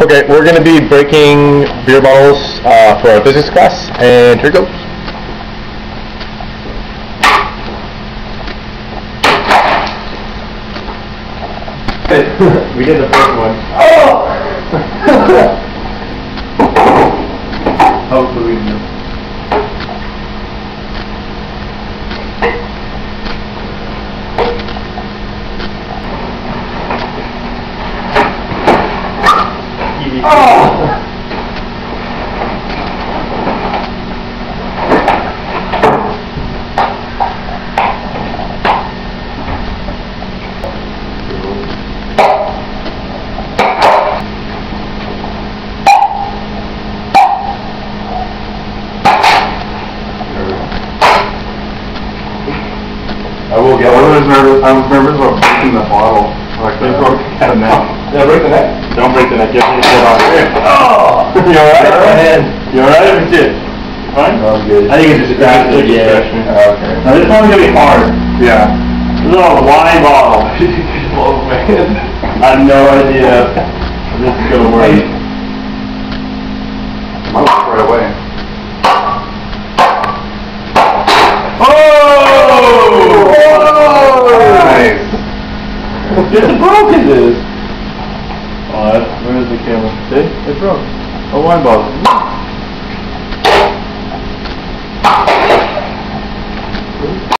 Okay, we're going to be breaking beer bottles uh, for our physics class, and here goes. we did the first one. Oh! Hopefully we I will get I one. was nervous, I was nervous about breaking the bottle. Like, they broke the neck. Yeah, break the neck. Don't break the neck, get me shit on. Oh! You alright? Go ahead. You alright or shit? Fine? I'm good. I think it's just a it's yeah. Okay. Now this one's gonna be hard. Yeah. This is a wine bottle. oh man. I have no idea this is gonna work. Work right away. Oh! oh! Nice. It's broken, this. Oh, that's, where's the camera? See? It broke. A oh, wine bottle.